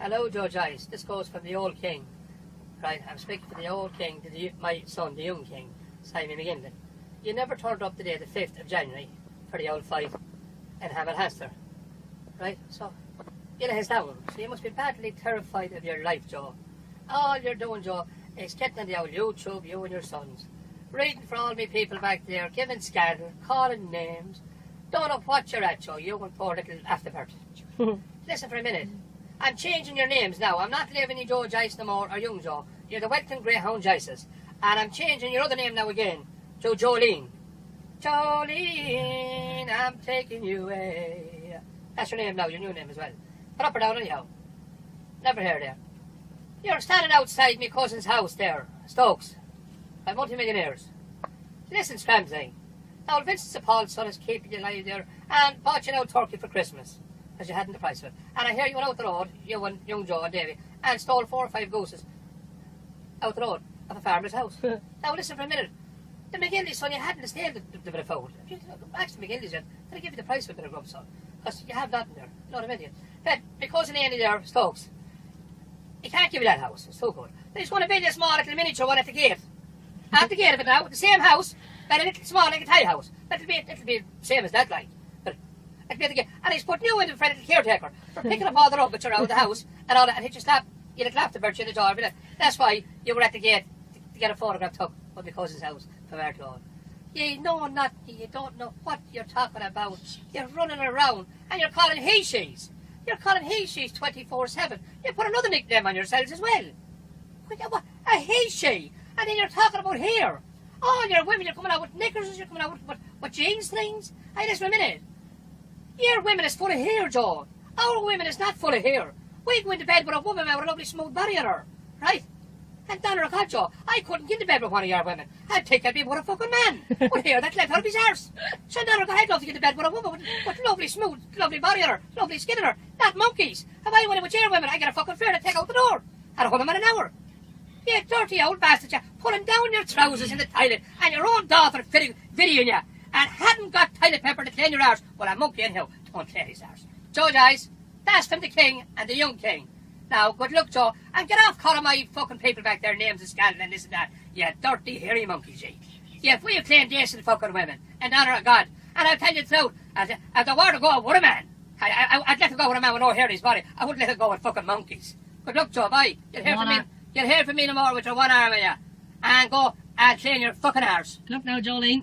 Hello, Joe Joyce. This goes from the old king. Right, I'm speaking for the old king to the, my son, the young king, Simon McGinley. You never turned up today, the 5th of January, for the old fight in Hamilhaster. Right, so you know his down. So you must be badly terrified of your life, Joe. All you're doing, Joe, is getting on the old YouTube, you and your sons. Reading for all me people back there, giving scandal, calling names. Don't know what you're at, Joe, you and poor little afterbird. Listen for a minute. I'm changing your names now. I'm not leaving you Joe Joyce no more or Young Joe. You're the Wellington Greyhound Joyces. And I'm changing your other name now again to Jolene. Jolene, I'm taking you away. That's your name now, your new name as well. Put up or down anyhow. Never heard there. You're standing outside my cousin's house there, Stokes. By multi-millionaires. Listen, Scramsey. Now, Vincent. Paul's son is keeping you alive there and bought you old turkey for Christmas because you hadn't the price of it. And I hear you went out the road, you and young Joe and Davy, and stole four or five gooses out the road of a farmer's house. now listen for a minute. The McGinley son, you hadn't stayed the, the, the bit of food. If you ask the McGinley's yet, they'll give you the price of a bit of grub, son. Because you have that in there. You know what I mean? But because in the end of there, Stokes, he can't give you that house. It's too good. They just want to build a small little miniature one at the gate. At the gate of it now, the same house, but a little small like a tie house. It'll be, it'll be same as that, like. The gate. And he's put you in for a little caretaker for picking up all the rubbish around the house and all that. And he just slap, you'd have clapped the birch in the door. But that's why you were at the gate to, get a photograph took of my cousin's house from our to You know not, you don't know what you're talking about. You're running around and you're calling he she's. You're calling he she's 24-7. You put another nickname on yourselves as well. What, a he she. And then you're talking about here. Oh, you're women, you're coming out with knickers, you're coming out with, with, with jeans things. Hey, listen a minute. Your women is full of hair, Joe. Our women is not full of hair. We go into bed with a woman with a lovely smooth body on her, right? And God, Joe, I couldn't get into bed with one of your women. I'd think I'd be with a fucking man. but here, that left out of his arse. So her God, I'd love to get into bed with a woman with, with lovely smooth, lovely body on her, lovely skin on her, not monkeys. If I went in with your women, I get a fucking fare to take out the door. At hold woman in an hour. You dirty old bastard, you, pulling down your trousers in the toilet, and your own daughter fitting, videoing you, and hadn't got toilet paper to clean your arse. Well, a monkey anyhow, don't clean his arse. Joe Joyce, that's from the king and the young king. Now, good luck, Joe, and get off calling my fucking people back their names and scandal and this and that. You dirty, hairy monkey, you. Yeah, if we have clean decent fucking women, in honour of God, and I'll tell you the truth, as, as the word to go with a man, I, I, I'd let it go with a man with no hair in his body. I wouldn't let it go with fucking monkeys. Good luck, Joe, bye. You'll hear from me. You'll hear from me no more with your one arm of you. And go and clean your fucking arse. Look now, Jolene.